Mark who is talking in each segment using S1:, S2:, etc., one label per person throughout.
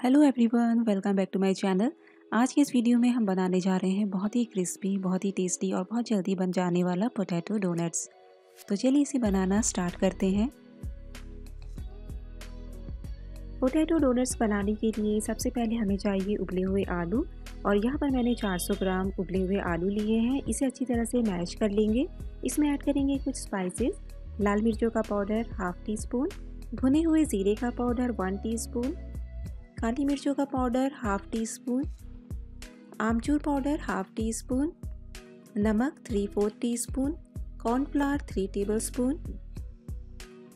S1: Hello everyone welcome back to my channel आज के इस वीडियो में हम बनाने जा रहे हैं बहुत ही क्रिस्पी बहुत ही टेस्टी और बहुत जल्दी बन जाने वाला पोटैटो डोनट्स तो चलिए इसे बनाना स्टार्ट करते हैं। पोटैटो डोनट्स बनाने के लिए सबसे पहले हमें चाहिए उबले हुए आलू और यहाँ पर मैंने 400 ग्राम उबले हुए आलू लिए हैं। इसे अच्छी तरह से मैश कर लेंगे। इसमें ऐड करेंगे कुछ स्पाइसेस लाल मिर्चों का पाउडर हाफ़ टी स्पून भुने हुए ज़ीरे का पाउडर वन टीस्पून काली मिर्चों का पाउडर हाफ़ टी स्पून आमचूर पाउडर हाफ़ टी स्पून नमक three fourth teaspoon cornflour three tablespoon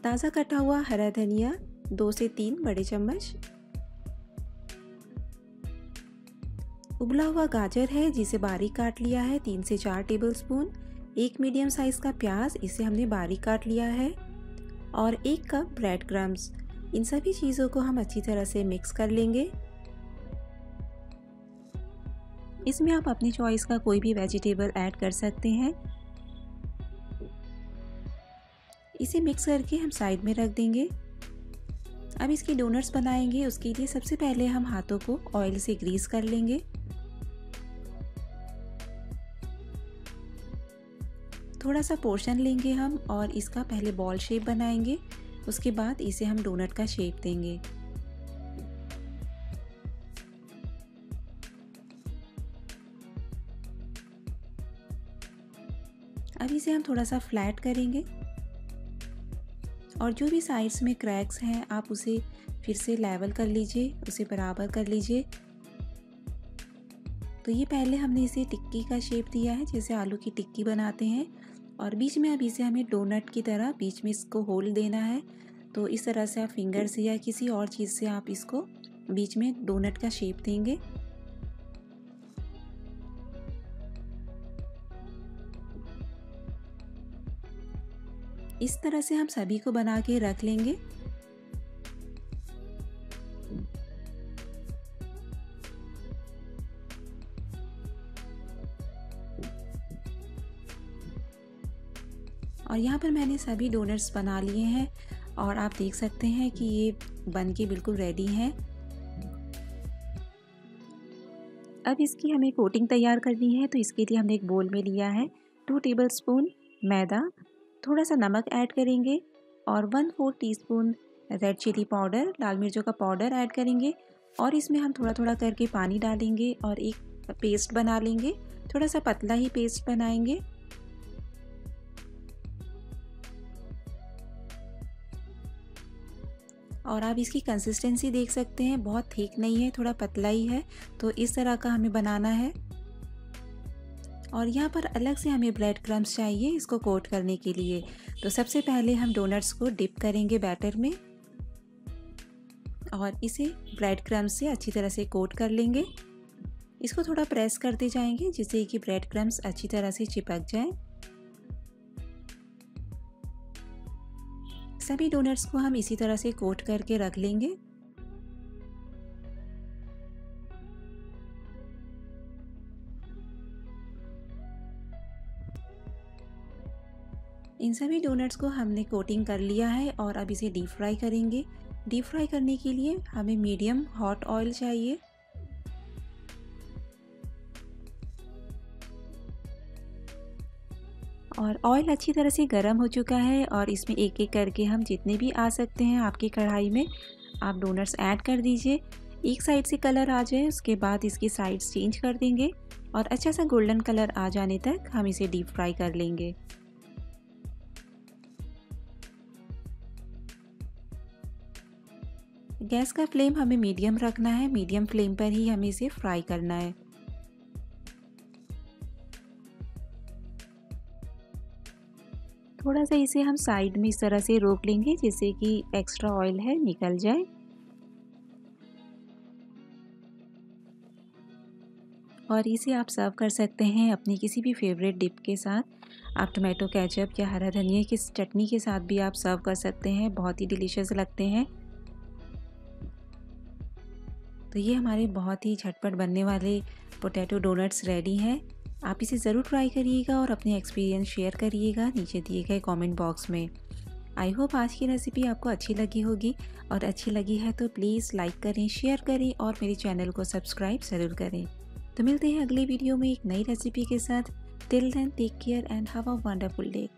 S1: ताज़ा कटा हुआ हरा धनिया दो से तीन बड़े चम्मच, उबला हुआ गाजर है जिसे बारीक काट लिया है तीन से चार टेबल स्पून एक मीडियम साइज़ का प्याज इसे हमने बारीक काट लिया है, और एक कप ब्रेड क्रम्स। इन सभी चीज़ों को हम अच्छी तरह से मिक्स कर लेंगे। इसमें आप अपनी चॉइस का कोई भी वेजिटेबल ऐड कर सकते हैं। इसे मिक्स करके हम साइड में रख देंगे। अब इसके डोनट्स बनाएँगे। उसके लिए सबसे पहले हम हाथों को ऑयल से ग्रीस कर लेंगे। थोड़ा सा पोर्शन लेंगे हम और इसका पहले बॉल शेप बनाएँगे। उसके बाद इसे हम डोनट का शेप देंगे। अब इसे हम थोड़ा सा फ्लैट करेंगे। और जो भी साइड्स में क्रैक्स हैं, आप उसे फिर से लेवल कर लीजिए, उसे बराबर कर लीजिए। तो ये पहले हमने इसे टिक्की का शेप दिया है, जैसे आलू की टिक्की बनाते हैं। और बीच में अब इसे हमें डोनट की तरह बीच में इसको होल देना है। तो इस तरह से आप फिंगर से या किसी और चीज़ से आप इसको बीच में डोनट का शेप देंगे। इस तरह से हम सभी को बना के रख लेंगे। और यहाँ पर मैंने सभी डोनट्स बना लिए हैं और आप देख सकते हैं कि ये बन के बिल्कुल रेडी है। अब इसकी हमें कोटिंग तैयार करनी है तो इसके लिए हमने एक बोल में लिया है। टू टेबल स्पून मैदा, थोड़ा सा नमक ऐड करेंगे और one four teaspoon red chilli powder लाल मिर्चों का पाउडर ऐड करेंगे और इसमें हम थोड़ा थोड़ा करके पानी डालेंगे और एक पेस्ट बना लेंगे। थोड़ा सा पतला ही पेस्ट बनाएँगे। और आप इसकी कंसिस्टेंसी देख सकते हैं। बहुत ठीक नहीं है, थोड़ा पतला ही है तो इस तरह का हमें बनाना है। और यहाँ पर अलग से हमें ब्रेड क्रम्स चाहिए इसको कोट करने के लिए। तो सबसे पहले हम डोनट्स को डिप करेंगे बैटर में और इसे ब्रेड क्रम्स से अच्छी तरह से कोट कर लेंगे। इसको थोड़ा प्रेस करते जाएँगे जिससे कि ब्रेड क्रम्स अच्छी तरह से चिपक जाए। सभी डोनट्स को हम इसी तरह से कोट करके रख लेंगे। इन सभी डोनट्स को हमने कोटिंग कर लिया है और अब इसे डीप फ्राई करेंगे। डीप फ्राई करने के लिए हमें मीडियम हॉट ऑयल चाहिए। और ऑयल अच्छी तरह से गर्म हो चुका है और इसमें एक एक करके हम जितने भी आ सकते हैं आपकी कढ़ाई में, आप डोनट्स ऐड कर दीजिए। एक साइड से कलर आ जाए, उसके बाद इसकी साइड्स चेंज कर देंगे और अच्छा सा गोल्डन कलर आ जाने तक हम इसे डीप फ्राई कर लेंगे। गैस का फ्लेम हमें मीडियम रखना है। मीडियम फ्लेम पर ही हमें इसे फ्राई करना है। थोड़ा सा इसे हम साइड में इस तरह से रोक लेंगे जिससे कि एक्स्ट्रा ऑयल है, निकल जाए। और इसे आप सर्व कर सकते हैं अपनी किसी भी फेवरेट डिप के साथ। आप टोमेटो केचप या हरा धनिया की चटनी के साथ भी आप सर्व कर सकते हैं, बहुत ही डिलीशियस लगते हैं। तो ये हमारे बहुत ही झटपट बनने वाले पोटैटो डोनट्स रेडी हैं। आप इसे ज़रूर ट्राई करिएगा और अपने एक्सपीरियंस शेयर करिएगा नीचे दिए गए कमेंट बॉक्स में। आई होप आज की रेसिपी आपको अच्छी लगी होगी और अच्छी लगी है तो प्लीज़ लाइक करें शेयर करें और मेरे चैनल को सब्सक्राइब ज़रूर करें। तो मिलते हैं अगले वीडियो में एक नई रेसिपी के साथ। Till then take care and have a wonderful day